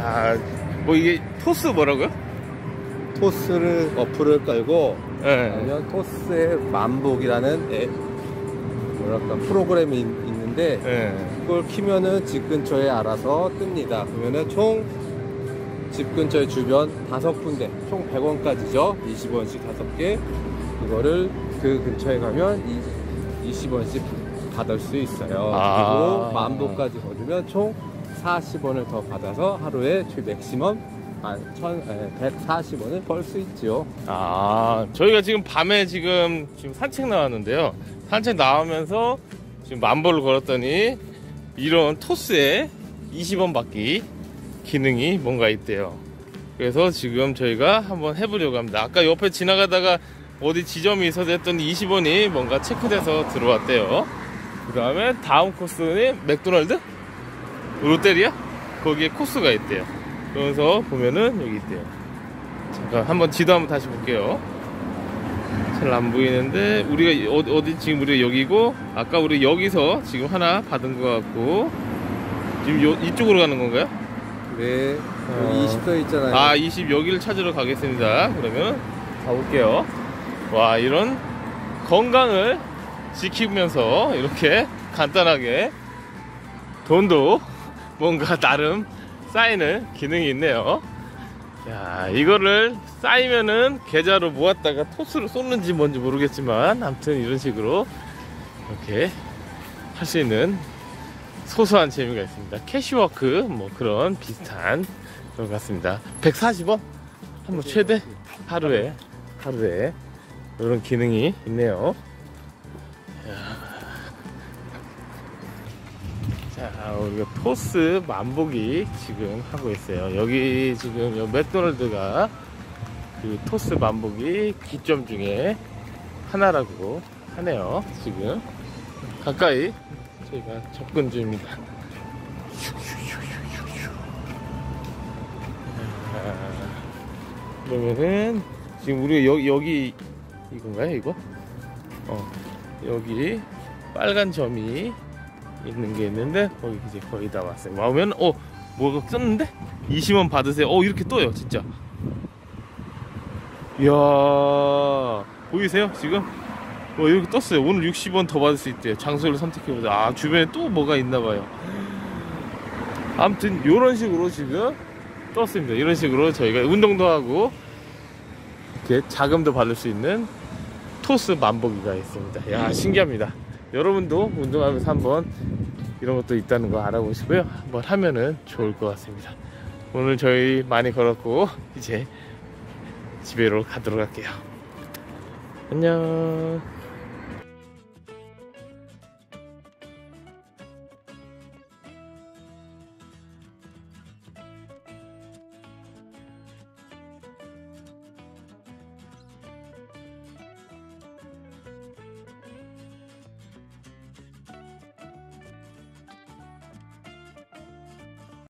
야, 뭐 이게 토스 뭐라고요? 토스를 어플을 깔고 예. 아니면 토스의 만복이라는 앱, 뭐랄까 프로그램이 있, 있는데 예. 그걸 키면은 집 근처에 알아서 뜹니다. 그러면은 총 집 근처의 주변 다섯 군데, 총 100원까지죠. 20원씩 다섯 개. 이거를 그 근처에 가면 이 20원씩 받을 수 있어요. 아. 그리고 만보까지 거두면 총 40원을 더 받아서 하루에 최 맥시멈 한 140원을 벌 수 있죠. 아, 저희가 지금 밤에 지금 지금 산책 나왔는데요. 산책 나오면서 지금 만보를 걸었더니 이런 토스에 20원 받기 기능이 뭔가 있대요. 그래서 지금 저희가 한번 해보려고 합니다. 아까 옆에 지나가다가 어디 지점이 있어서 했더니 20원이 뭔가 체크돼서 들어왔대요. 그 다음에 다음 코스는 맥도날드? 롯데리아? 거기에 코스가 있대요. 그래서 보면은 여기 있대요. 잠깐 한번 지도 한번 다시 볼게요. 잘 안 보이는데 우리가 어디, 어디 지금 우리가 여기고 아까 우리 여기서 지금 하나 받은 것 같고 지금 요, 이쪽으로 가는 건가요? 네. 어. 여기 20도 있잖아요. 아, 20 여기를 찾으러 가겠습니다. 그러면 가볼게요. 와, 이런 건강을 지키면서 이렇게 간단하게 돈도 뭔가 나름 쌓이는 기능이 있네요. 야, 이거를 쌓이면은 계좌로 모았다가 토스로 쏘는지 뭔지 모르겠지만 아무튼 이런 식으로 이렇게 할 수 있는 소소한 재미가 있습니다. 캐시워크 뭐 그런 비슷한 그런 것 같습니다. 140원? 한번 최대 하루에 하루에 이런 기능이 있네요. 자, 우리가 토스 만보기 지금 하고 있어요. 여기 지금 요 맥도날드가 그 토스 만보기 기점 중에 하나라고 하네요. 지금 가까이 저희가 접근 중입니다. 아, 그러면은 지금 우리가 여기, 여기 이건가요 이거? 어 여기 빨간 점이 있는 게 있는데 거기 이제 거의 다 왔어요. 와면 어 뭐가 떴는데 20원 받으세요. 어 이렇게 떠요 진짜. 이야 보이세요 지금? 어 이렇게 떴어요. 오늘 60원 더 받을 수 있대요. 장소를 선택해보자. 아 주변에 또 뭐가 있나봐요. 아무튼 이런 식으로 지금 떴습니다. 이런 식으로 저희가 운동도 하고 이렇게 자금도 받을 수 있는 토스 만보기가 있습니다. 야 신기합니다. 여러분도 운동하면서 한번 이런 것도 있다는 거 알아보시고요. 한번 하면은 좋을 것 같습니다. 오늘 저희 많이 걸었고 이제 집에로 가도록 할게요. 안녕.